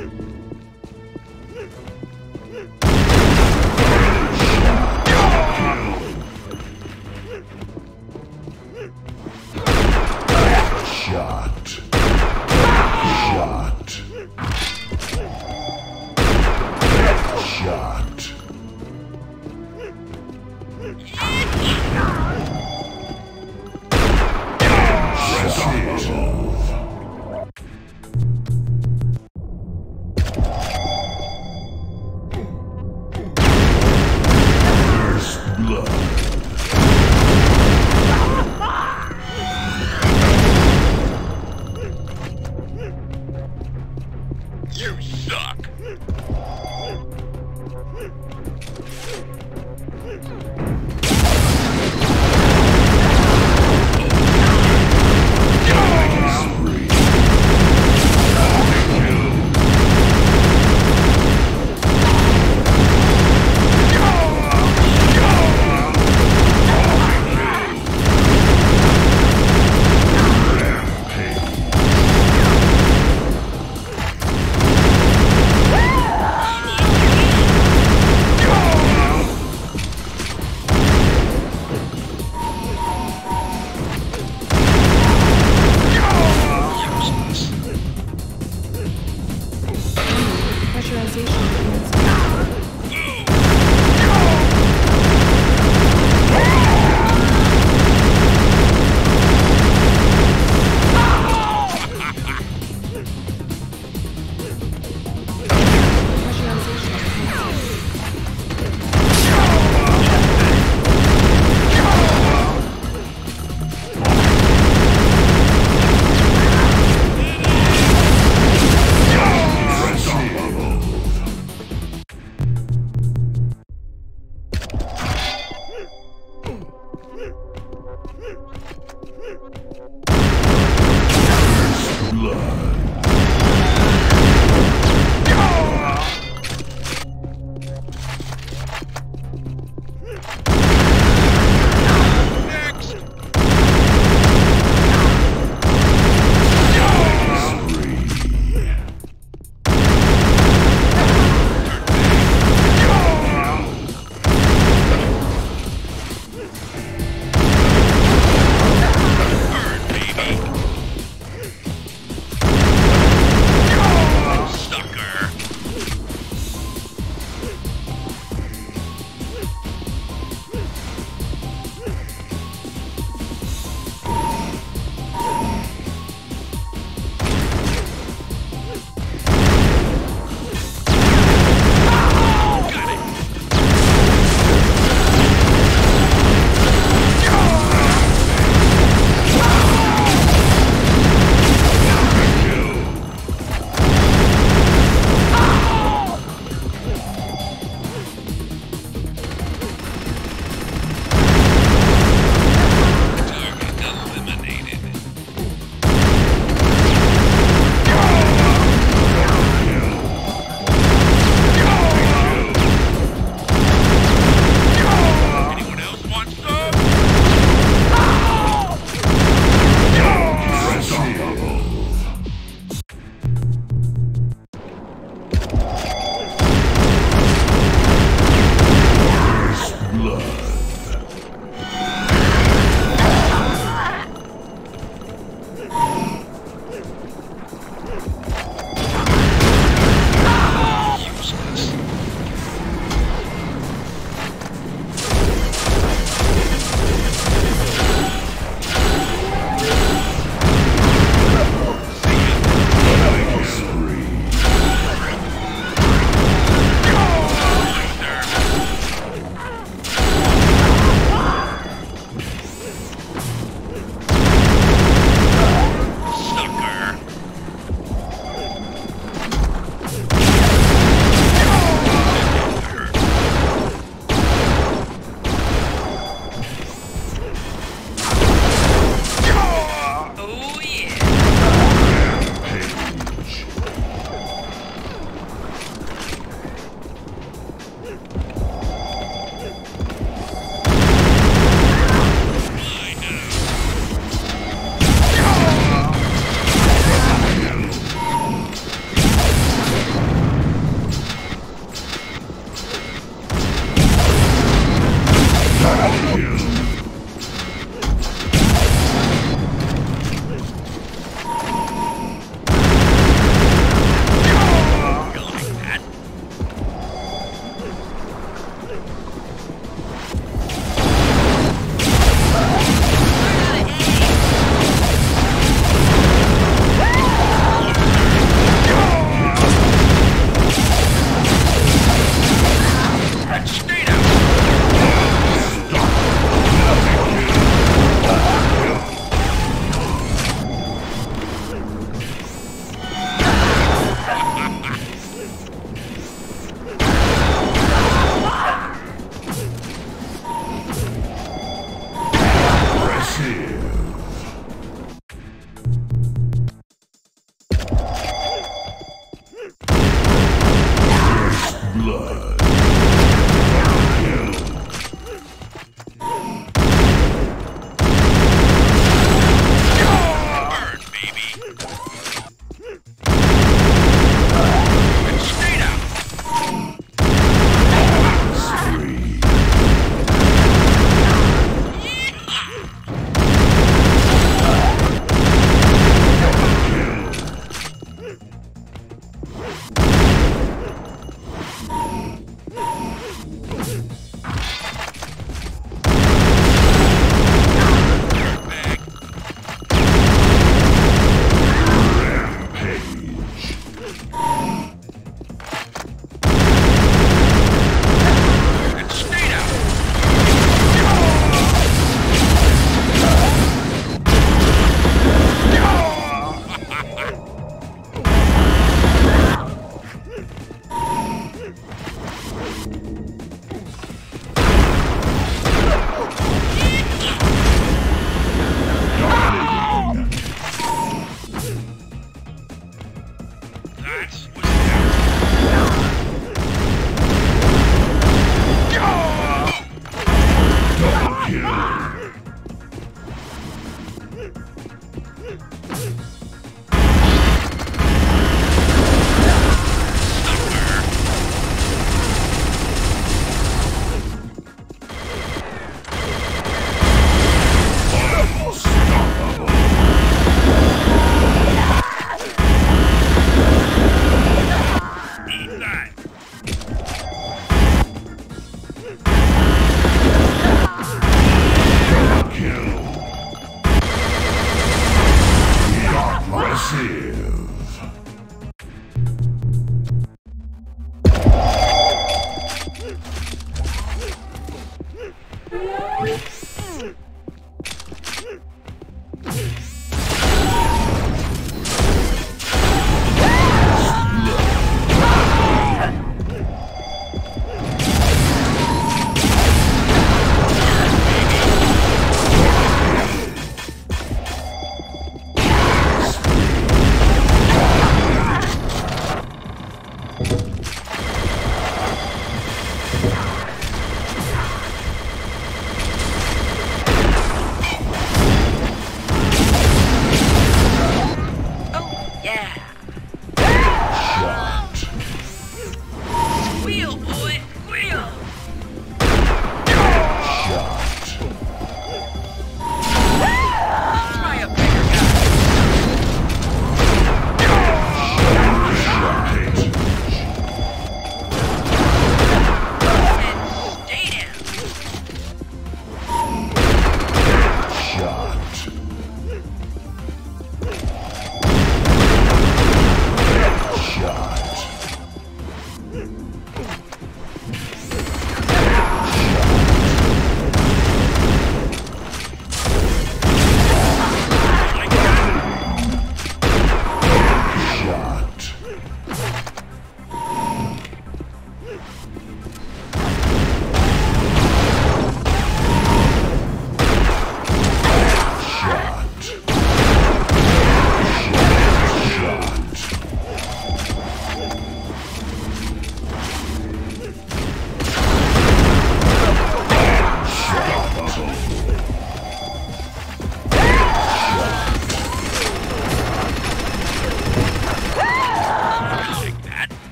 Hmm.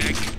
bag.